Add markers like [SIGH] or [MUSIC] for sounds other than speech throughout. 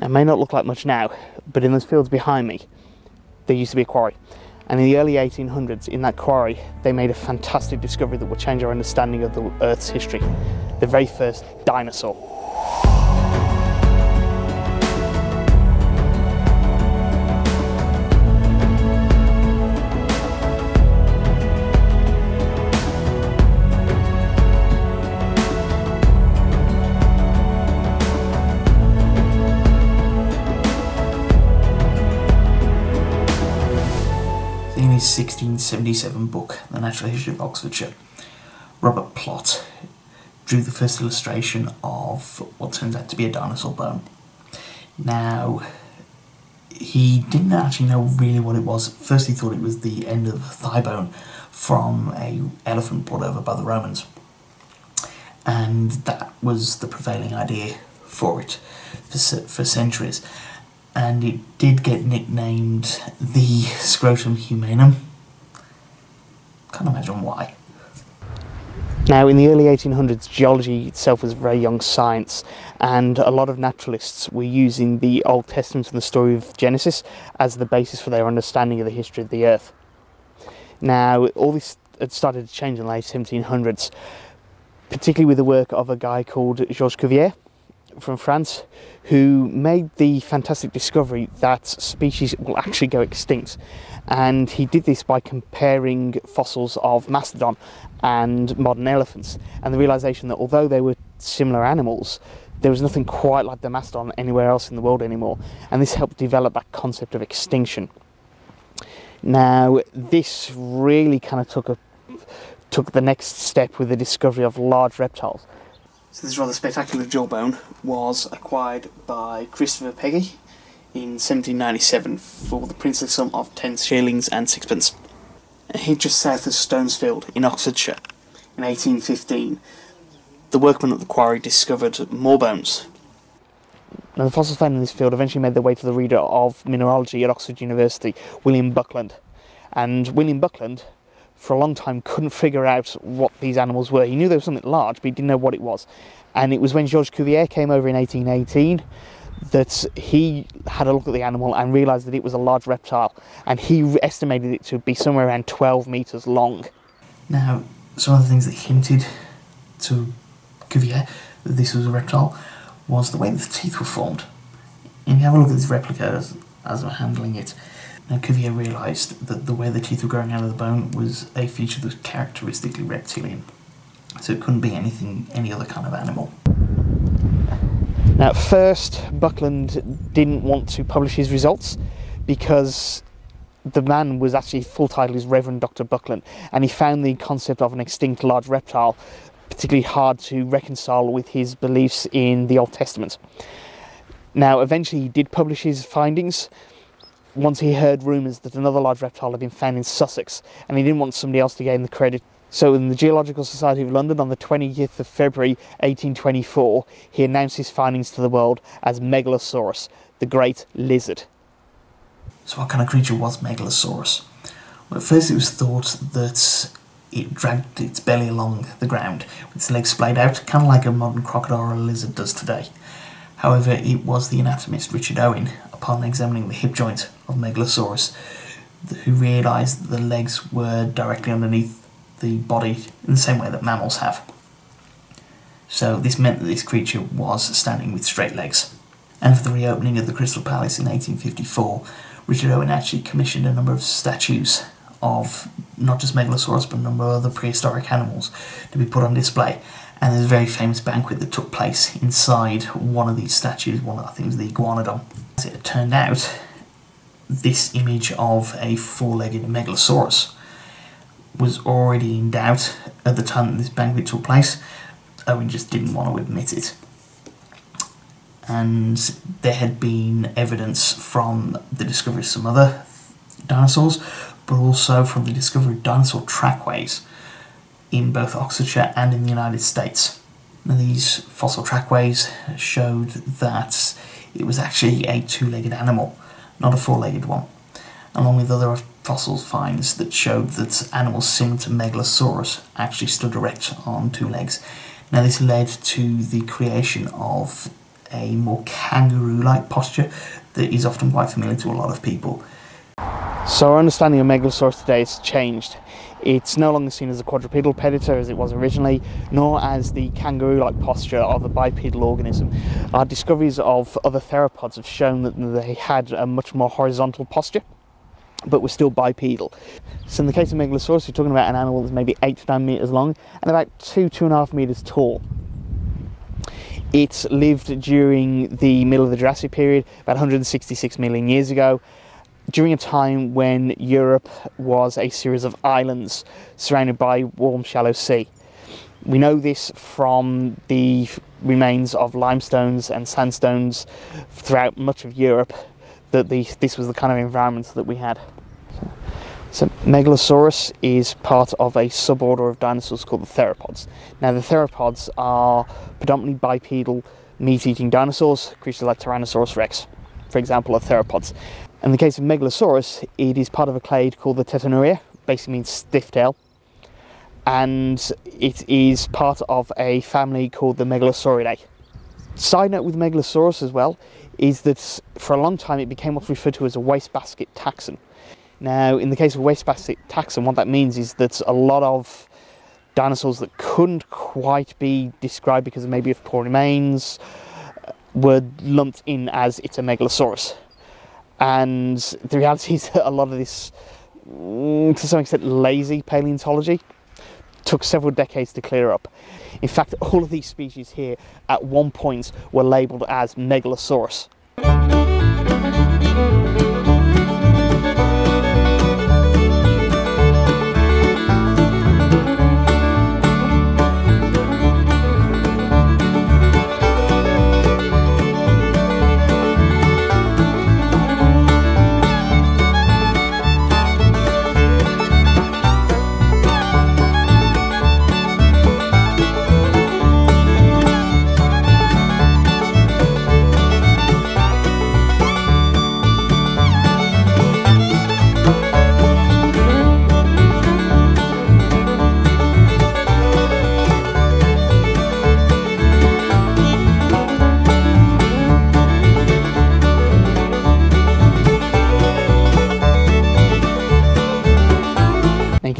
It may not look like much now, but in those fields behind me, there used to be a quarry. And in the early 1800s, in that quarry, they made a fantastic discovery that will change our understanding of the Earth's history. The very first dinosaur. In his 1677 book, The Natural History of Oxfordshire, Robert Plot drew the first illustration of what turns out to be a dinosaur bone. Now, he didn't actually know really what it was. First, he thought it was the end of the thigh bone from a elephant brought over by the Romans, and that was the prevailing idea for it for, for centuries. And it did get nicknamed the scrotum humanum. Can't imagine why. Now, in the early 1800s, geology itself was a very young science, and a lot of naturalists were using the Old Testament and the story of Genesis as the basis for their understanding of the history of the Earth. Now, all this had started to change in the late 1700s, particularly with the work of a guy called Georges Cuvier from France, who made the fantastic discovery that species will actually go extinct. And he did this by comparing fossils of mastodon and modern elephants, and the realization that although they were similar animals, there was nothing quite like the mastodon anywhere else in the world anymore, and this helped develop that concept of extinction. Now, this really kind of took a took the next step with the discovery of large reptiles. So this rather spectacular jawbone was acquired by Christopher Peggy in 1797 for the princely sum of 10 shillings and sixpence. Here just south of Stonesfield in Oxfordshire in 1815, the workmen at the quarry discovered more bones. Now the fossils found in this field eventually made their way to the reader of mineralogy at Oxford University, William Buckland. And William Buckland for a long time couldn't figure out what these animals were. He knew there was something large, but he didn't know what it was. And it was when Georges Cuvier came over in 1818 that he had a look at the animal and realised that it was a large reptile, and he estimated it to be somewhere around 12 metres long. Now, some of the things that hinted to Cuvier that this was a reptile was the way the teeth were formed. And you have a look at this replica as, as I'm handling it, now Cuvier realised that the way the teeth were growing out of the bone was a feature that was characteristically reptilian. So it couldn't be anything, any other kind of animal. Now, at first, Buckland didn't want to publish his results because the man was actually full title is Reverend Dr. Buckland, and he found the concept of an extinct large reptile particularly hard to reconcile with his beliefs in the Old Testament. Now, eventually, he did publish his findings once he heard rumours that another large reptile had been found in Sussex, and he didn't want somebody else to gain the credit. So, in the Geological Society of London on the 20th of February 1824, he announced his findings to the world as Megalosaurus, the great lizard. So, what kind of creature was Megalosaurus? Well, at first, it was thought that it dragged its belly along the ground with its legs splayed out, kind of like a modern crocodile or lizard does today. However, it was the anatomist Richard Owen, upon examining the hip joint of Megalosaurus, who realised that the legs were directly underneath the body in the same way that mammals have. So, this meant that this creature was standing with straight legs. And for the reopening of the Crystal Palace in 1854, Richard Owen actually commissioned a number of statues of not just Megalosaurus but a number of other prehistoric animals to be put on display. And there's a very famous banquet that took place inside one of these statues, one I think it was the Iguanodon. As it turned out, this image of a four-legged Megalosaurus was already in doubt at the time that this banquet took place. Owen just didn't want to admit it. And there had been evidence from the discovery of some other dinosaurs, but also from the discovery of dinosaur trackways in both Oxfordshire and in the United States. Now, these fossil trackways showed that it was actually a two legged animal, not a four legged one, along with other fossil finds that showed that animals similar to Megalosaurus actually stood erect on two legs. Now, this led to the creation of a more kangaroo like posture that is often quite familiar to a lot of people. So our understanding of Megalosaurus today has changed. It's no longer seen as a quadrupedal predator as it was originally, nor as the kangaroo-like posture of a bipedal organism. Our discoveries of other theropods have shown that they had a much more horizontal posture, but were still bipedal. So in the case of Megalosaurus, we're talking about an animal that's maybe eight to nine meters long and about two, two and a half meters tall. It lived during the middle of the Jurassic period, about 166 million years ago, during a time when Europe was a series of islands surrounded by warm, shallow sea. We know this from the remains of limestones and sandstones throughout much of Europe that the, this was the kind of environment that we had. So Megalosaurus is part of a suborder of dinosaurs called the theropods. Now the theropods are predominantly bipedal meat-eating dinosaurs, creatures like Tyrannosaurus rex, for example, are theropods. In the case of Megalosaurus, it is part of a clade called the Tetanuria, basically means stiff tail, and it is part of a family called the Megalosauridae. Side note with Megalosaurus as well is that for a long time it became what's referred to as a wastebasket taxon. Now, in the case of wastebasket taxon, what that means is that a lot of dinosaurs that couldn't quite be described because maybe of poor remains uh, were lumped in as it's a Megalosaurus. And the reality [LAUGHS] is that a lot of this, mm, to some extent, lazy paleontology took several decades to clear up. In fact, all of these species here at one point were labelled as Megalosaurus.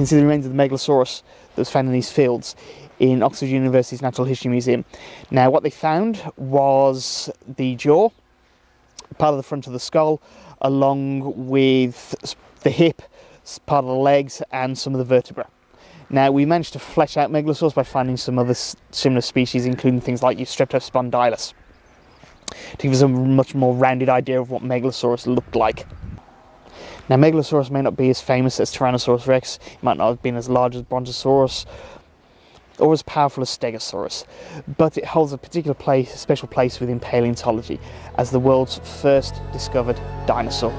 Can see the remains of the Megalosaurus that was found in these fields in Oxford University's Natural History Museum. Now what they found was the jaw, part of the front of the skull, along with the hip, part of the legs and some of the vertebra. Now we managed to flesh out Megalosaurus by finding some other similar species including things like Eustreptospondylus to give us a much more rounded idea of what Megalosaurus looked like. Now, Megalosaurus may not be as famous as Tyrannosaurus rex, it might not have been as large as Brontosaurus, or as powerful as Stegosaurus, but it holds a particular place, a special place within paleontology as the world's first discovered dinosaur.